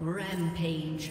Rampage.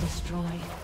Destroyed.